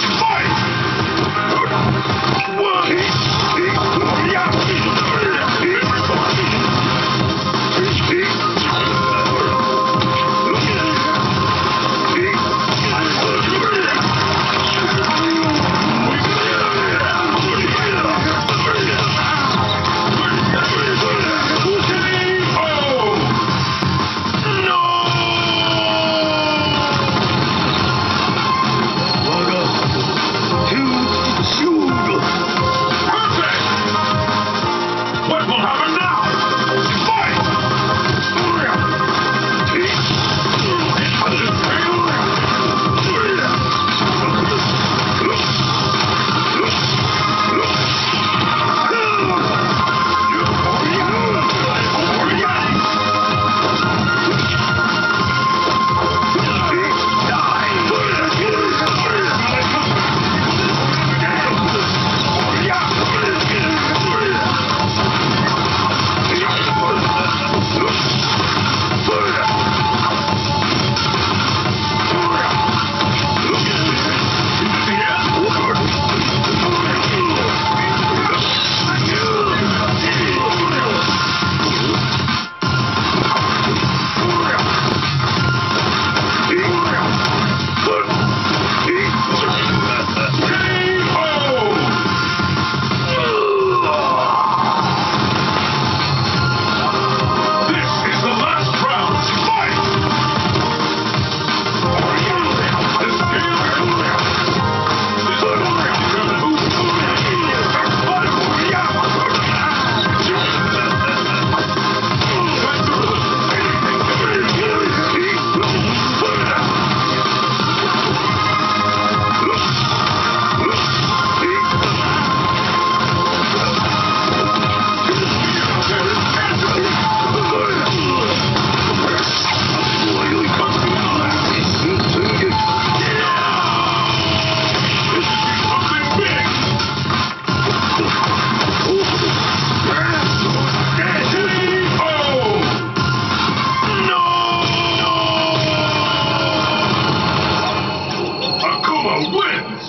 Fuck! now.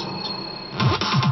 Thank you.